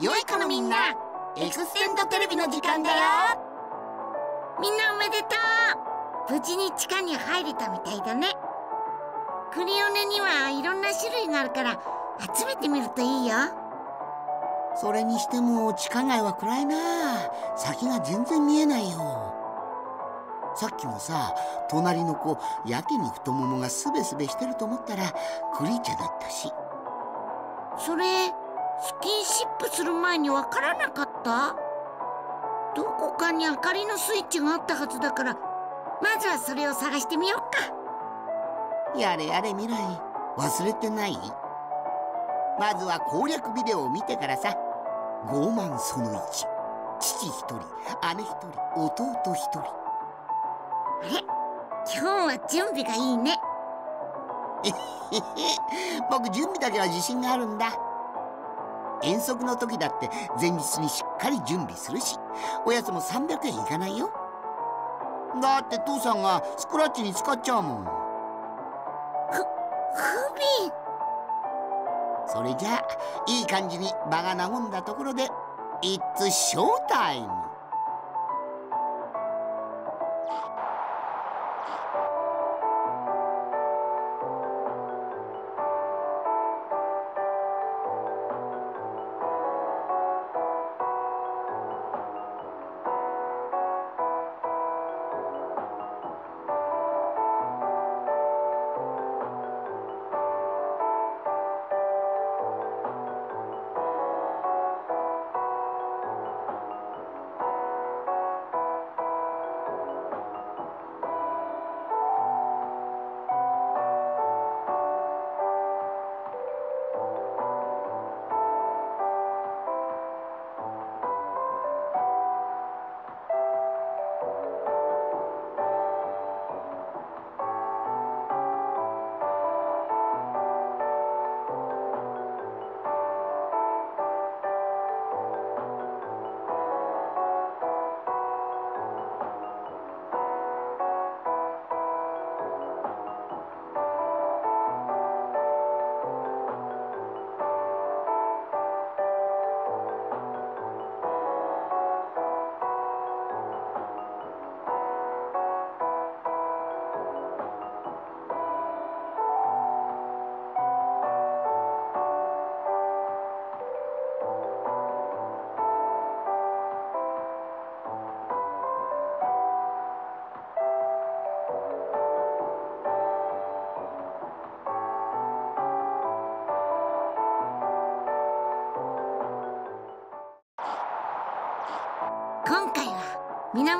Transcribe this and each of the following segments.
良い子のみんなエクステンドテレビの時間だよ。みんなおめでとう。無事に地下に入れたみたいだね。クリオネにはいろんな種類があるから集めてみるといいよ。それにしても地下街は暗いな。先が全然見えないよ。さっきもさ隣の子やけに太ももがすべすべしてると思ったらクリーチャーだったし。それスキンシップする前にわからなかった？どこかに明かりのスイッチがあったはずだからまずはそれを探してみようか。やれやれ未来忘れてない？まずは攻略ビデオを見てからさ。傲慢その1父一人姉一人弟一人。あれ今日は準備がいいね。僕準備だけは自信があるんだ。遠足の時だって前日にしっかり準備するしおやつも300円いかないよ。だって父さんがスクラッチに使っちゃうもん。ふ不憫それじゃあいい感じに場が和んだところで It's show time! 今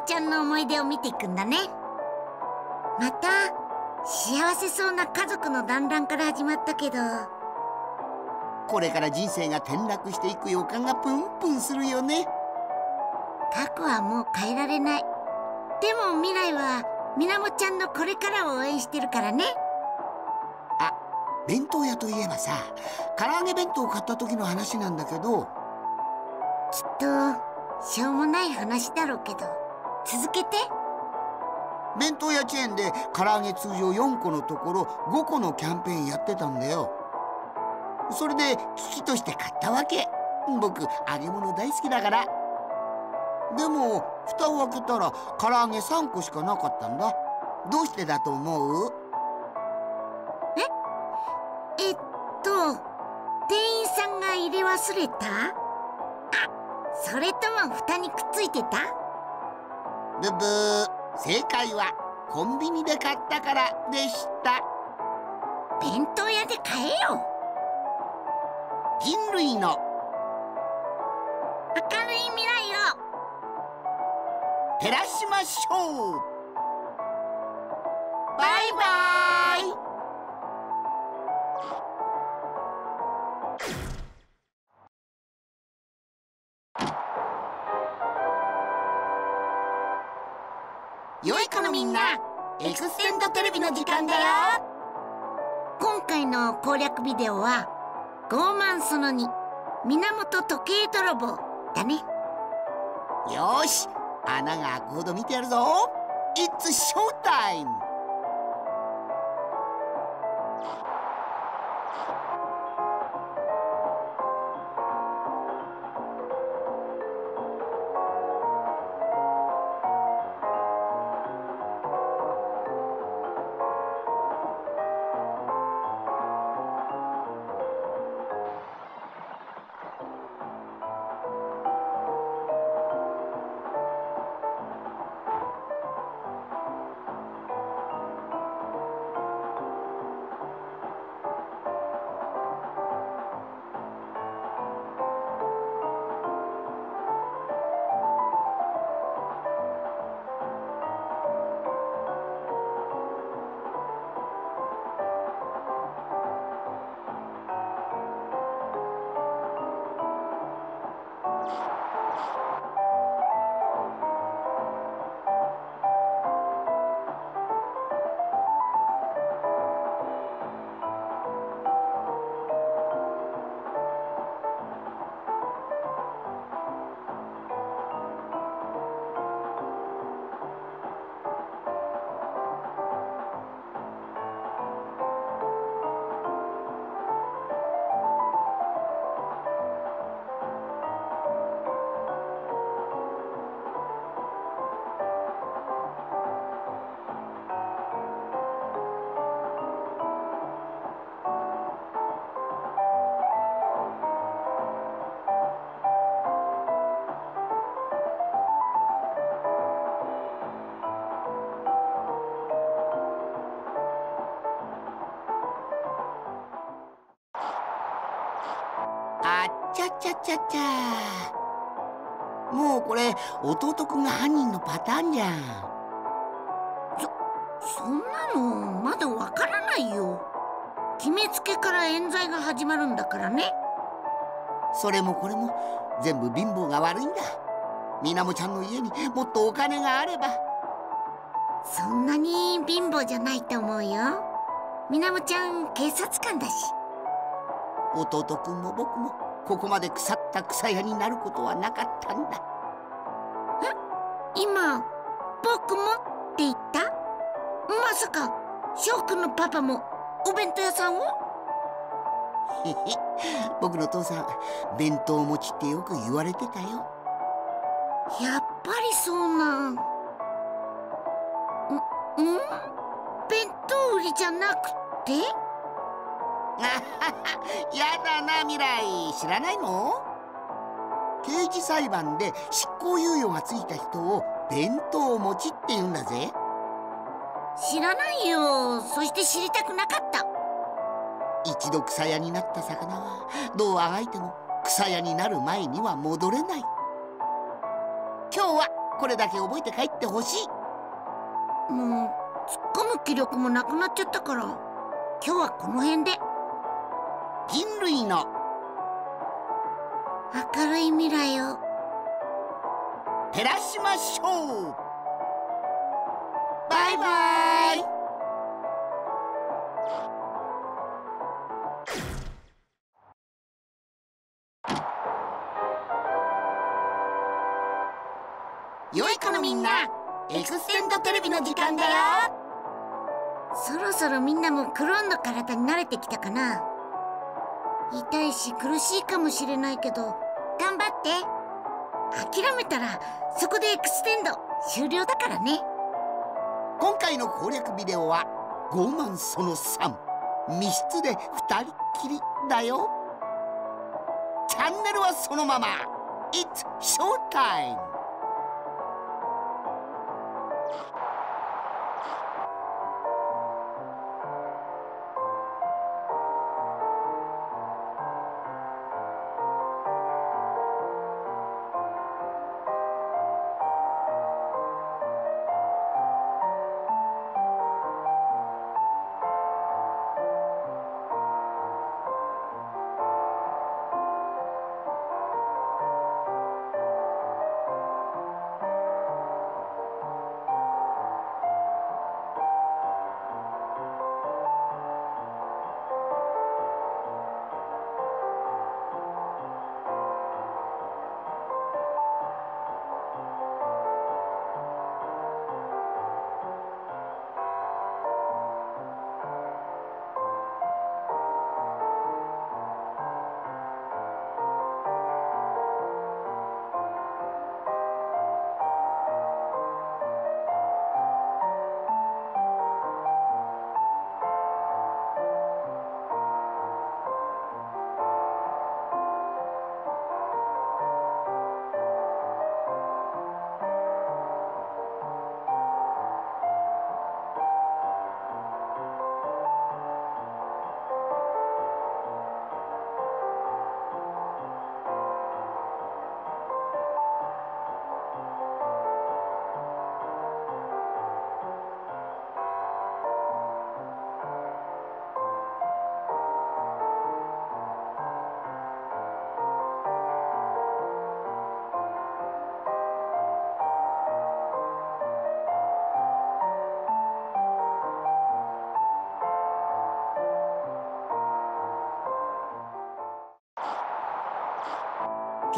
ちゃんの思い出を見ていくんだね。また幸せそうな家族の団らんから始まったけど。これから人生が転落していく予感がプンプンするよね。過去はもう変えられない。でも未来はみなもちゃんのこれからを応援してるからね。あ弁当屋といえばさ唐揚げ弁当を買った時の話なんだけど。きっとしょうもない話だろうけど続けて。弁当屋チェーンで唐揚げ通常4個のところ5個のキャンペーンやってたんだよ。それで危機として買ったわけ。僕揚げ物大好きだから。でも蓋を開けたら唐揚げ3個しかなかったんだ。どうしてだと思う？えっと店員さんが入れ忘れた？あそれとも蓋にくっついてた？ブブー。正解はコンビニで買ったからでした。弁当屋で買えよ。人類の。明るい未来を。照らしましょう。バイバイ良い子のみんなエクステンドテレビの時間だよ。今回の攻略ビデオは傲慢その2源時計泥棒だね。よし穴が開くほど見てやるぞ。It's show ちゃもうこれ弟くんが犯人のパターンじゃん。そそんなのまだわからないよ。決めつけから冤罪が始まるんだからね。それもこれも全部貧乏が悪いんだ。みなもちゃんの家にもっとお金があれば。そんなに貧乏じゃないと思うよ。みなもちゃん警察官だし。弟くんも僕もここまで腐った草屋になることはなかったんだ。え？今僕もって言った？まさか翔くんのパパもお弁当屋さんを？僕の父さん弁当持ちってよく言われてたよ。やっぱりそうなん。ん？ん？弁当売りじゃなくて？やだな未来。知らないの？刑事裁判で執行猶予がついた人を弁当持ちって言うんだぜ。知らないよ。そして知りたくなかった。一度草屋になった魚はどうあがいても草屋になる前には戻れない。今日はこれだけ覚えて帰ってほしい。もう突っ込む気力もなくなっちゃったから今日はこの辺で。人類の。明るい未来を。照らしましょう。バイバイ。良い子のみんなエクステンドテレビの時間だよ。そろそろみんなもクローンの体に慣れてきたかな痛いし苦しいかもしれないけど頑張って。諦めたらそこでエクステンド終了だからね。今回の攻略ビデオは傲慢その3密室で2人きりだよ。チャンネルはそのまま。It's Showtime!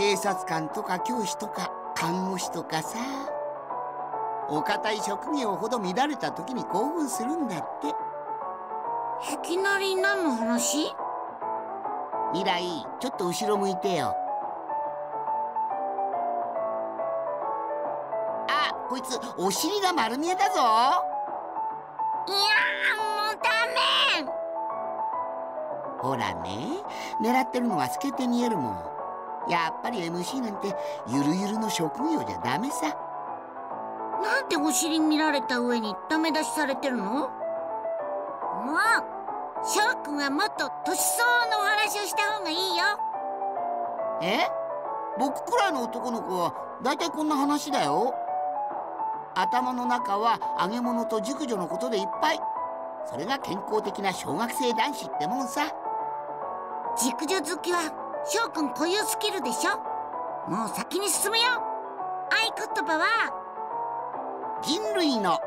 警察官とか教師とか看護師とかさお堅い職業ほど乱れた時に興奮するんだって。いきなり何の話？未来ちょっと後ろ向いてよ。あこいつお尻が丸見えだぞ。いやもうダメ。ほらね狙ってるのが透けて見えるもんやっぱり MC なんてゆるゆるの職業じゃダメさ。なんでお尻見られた上にダメ出しされてるの？もう翔くんはもっと年相応のお話をした方がいいよ。え？僕くらいの男の子はだいたいこんな話だよ。頭の中は揚げ物と熟女のことでいっぱい。それが健康的な小学生男子ってもんさ。熟女好きは翔くん固有スキルでしょ？もう先に進めよ。う合言葉は人類の。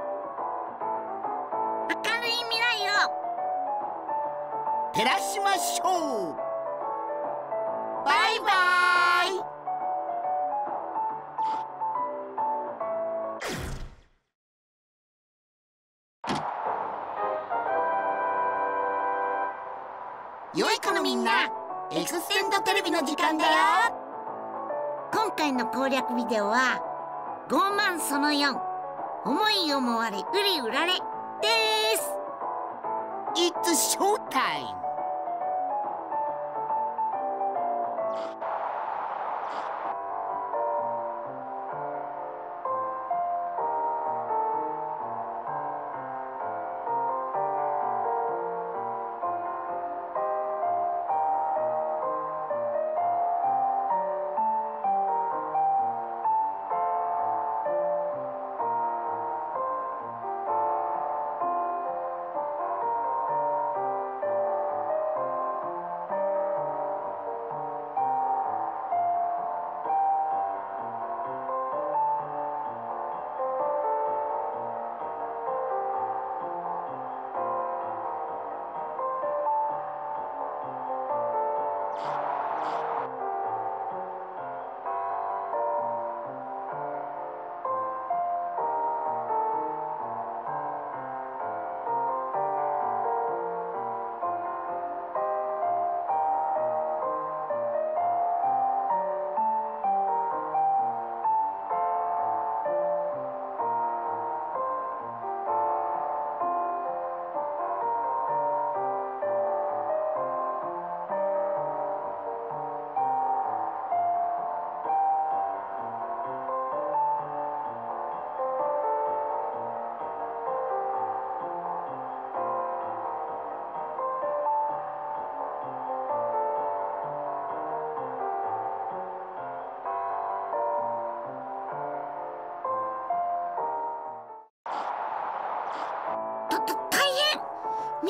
明るい未来を。照らしましょう。バイバイ。良い子のみんなエクステンドテレビの時間だよ今回の攻略ビデオは傲慢その4思い思われうりうられです It's showtime!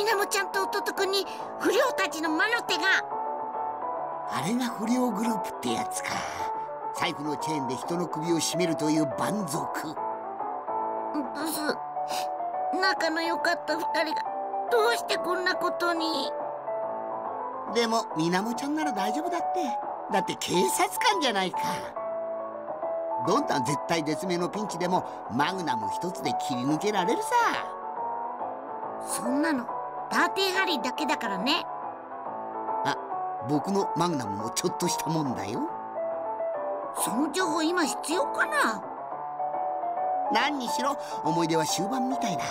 みなもちゃんと弟くんに不良たちの魔の手が。あれが不良グループってやつか。財布のチェーンで人の首を絞めるという蛮族。ブス。仲の良かった二人がどうしてこんなことに。でもみなもちゃんなら大丈夫だって。だって警察官じゃないか。どんな絶対絶命のピンチでもマグナム一つで切り抜けられるさ。そんなのティーハリーだけだからね。あ僕のマグナムもちょっとしたもんだよ。その情報今必要かな？何にしろ思い出は終盤みたいだ。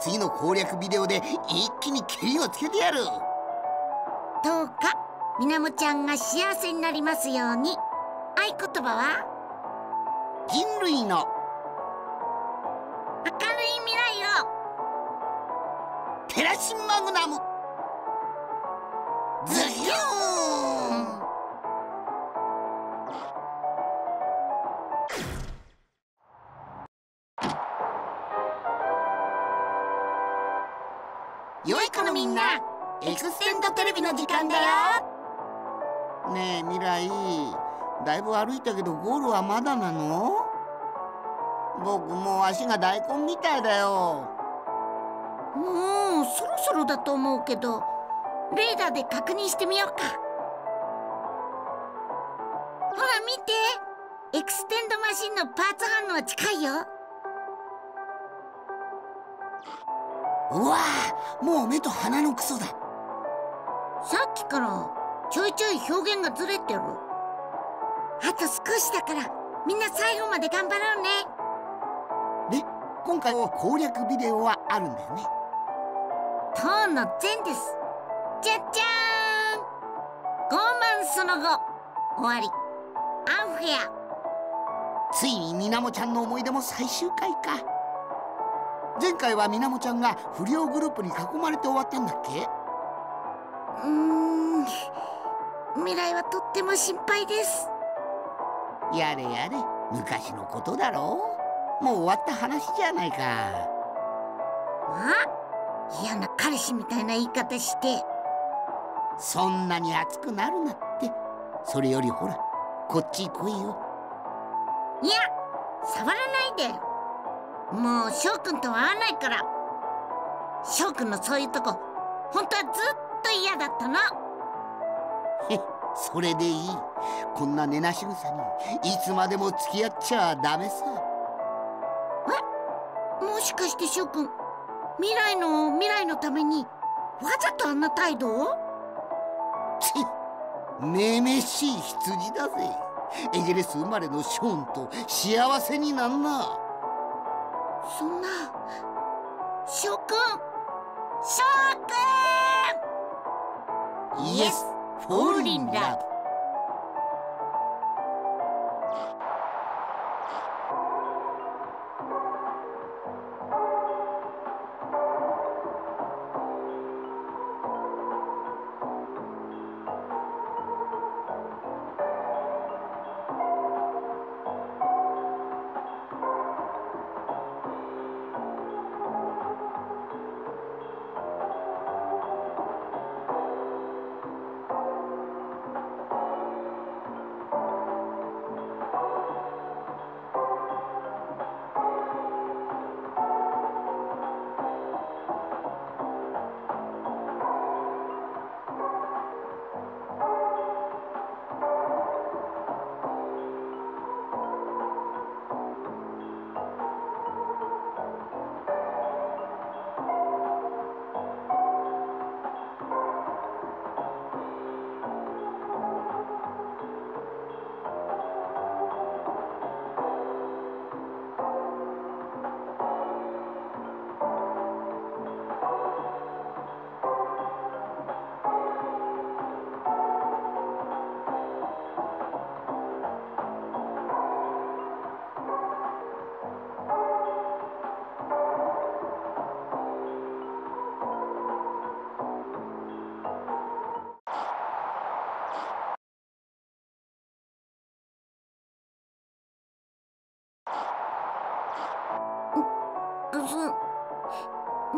次の攻略ビデオで一気にケリをつけてやる。どうかみなもちゃんが幸せになりますように。合言葉は？人類のしマグナム。ズヒューン。良い子のみんなエクステンドテレビの時間だよ。ねえ未来。だいぶ歩いたけどゴールはまだなの？僕もう足が大根みたいだよ。もうそろそろだと思うけどレーダーで確認してみようか。ほら見て。エクステンドマシンのパーツ反応近いよ。うわあもう目と鼻のクソだ。さっきからちょいちょい表現がずれてる。あと少しだからみんな最後まで頑張ろうね。で今回は攻略ビデオはあるんだよねトーンの善です。じゃじゃーん。傲慢その後終わり。アンフェア。ついにみなもちゃんの思い出も最終回か。前回はみなもちゃんが不良グループに囲まれて終わったんだっけ？うーん。未来はとっっても心配です。やれやれ。昔のことだろう。もう終わった話じゃないか。あ嫌な彼氏みたいな言い方して。そんなに熱くなるなって。それよりほらこっち来いよ。いや触らないでもう翔くんとは会わないから。翔くんのそういうとこ本当はずっと嫌だったの。へそれでいい。こんな根なし草にいつまでも付き合っちゃダメさ。えもしかして翔くん未来の未来のためにわざとあんな態度？をちめめしい羊だぜ。エゲレス生まれのショーンと幸せになんな。そんな翔くん翔くんイエスフォーリンラブ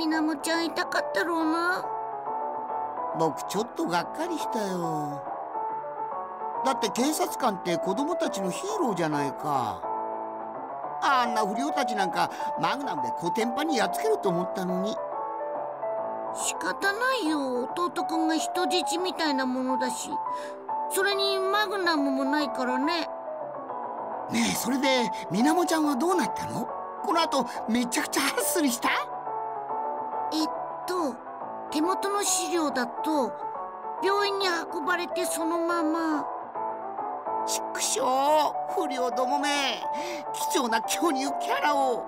みなもちゃん痛かったろうな僕ちょっとがっかりしたよだって警察官って子供たちのヒーローじゃないかあんな不良たちなんかマグナムでコテンパンにやっつけると思ったのに仕方ないよ弟くんが人質みたいなものだしそれにマグナムもないからねねえそれでみなもちゃんはどうなったのこの後めちゃくちゃハッスルしたと手元の資料だと病院に運ばれてそのまま。畜生不良どもめ。貴重な巨乳キャラを。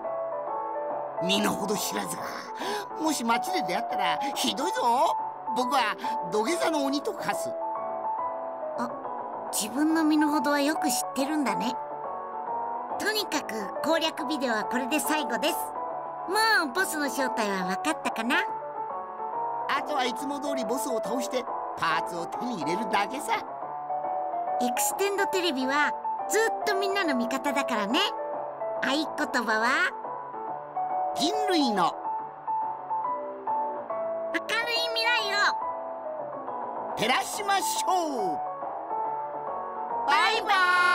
身の程知らずがもし街で出会ったらひどいぞ。僕は土下座の鬼と化す。あ自分の身の程はよく知ってるんだね。とにかく攻略ビデオはこれで最後です。もうボスの正体は分かったかな。あとはいつも通りボスを倒してパーツを手に入れるだけさ。エクステンドテレビはずっとみんなの味方だからね。合言葉は？人類の。明るい未来を。照らしましょう。バイバーイ